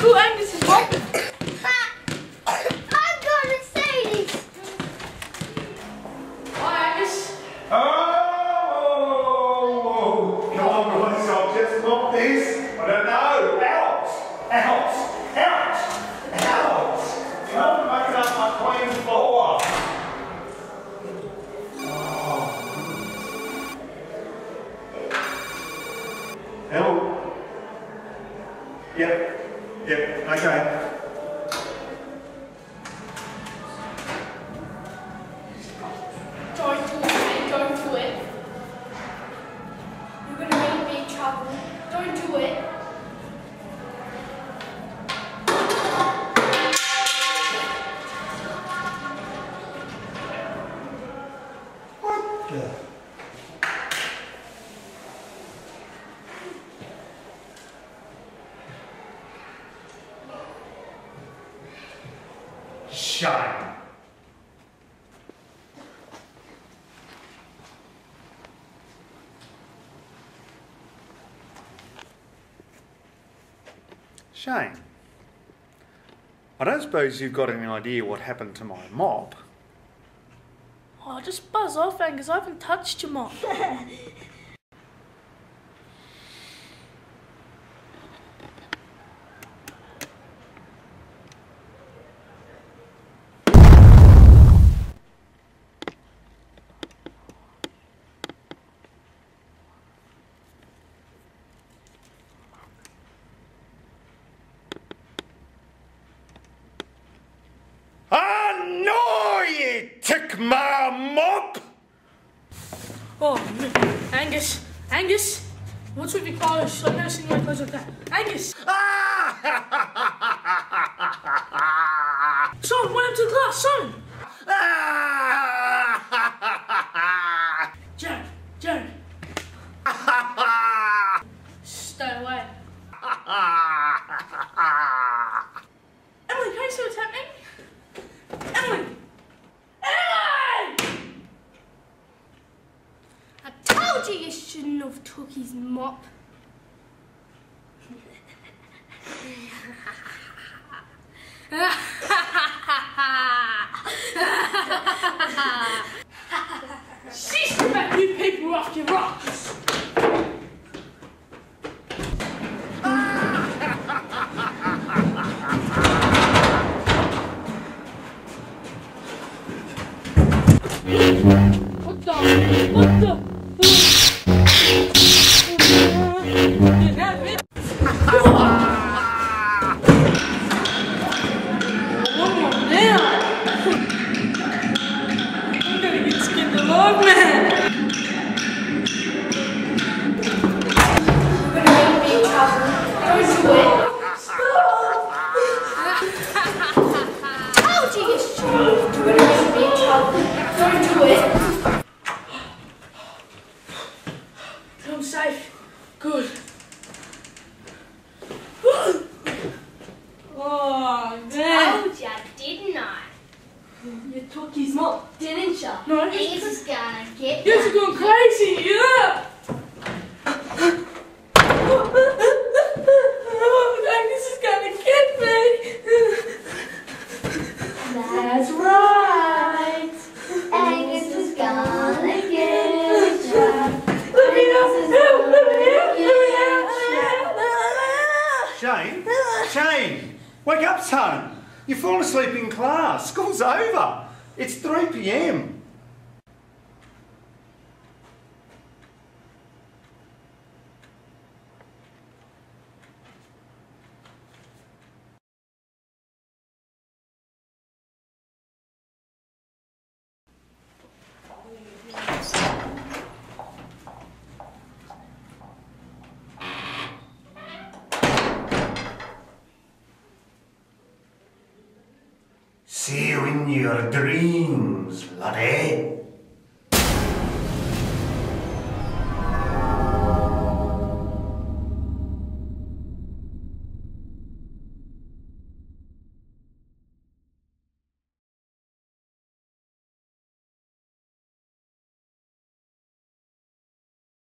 Cool Angus's mop. I'm gonna say this. Hi Angus. Oh! Come on, boys, I'll just mop this. I don't know. Out! Out! Out! Out! Come making up my clean floor. Oh. Hello? Yep. Yep. Okay. Don't do it. Don't do it. You're gonna make me trouble. Don't do it. Shame. Shane, I don't suppose you've got any idea what happened to my mop. Oh, just buzz off, Angus. I haven't touched your mop. I know you my mop! Oh, man. Angus. Angus. What's with your clothes? I've never seen my clothes like that. Angus. Son, ah what happened to the glass? Son. Jared. Jared. Stay away. Emily, can you see what's happening? Emily! Emily! I told you you shouldn't have took his mop. Oh, man. Told ya, didn't I? You took his mop, Didn't ya? No. He's just gonna get You're ya. going crazy, yeah! Angus is gonna get me! That's right. Angus is gonna get ya. Let me out! Help! Let me out! Let me out! Shane? Shane! Wake up, son! You've fallen asleep in class. School's over. It's 3 p.m. you in your dreams, laddie.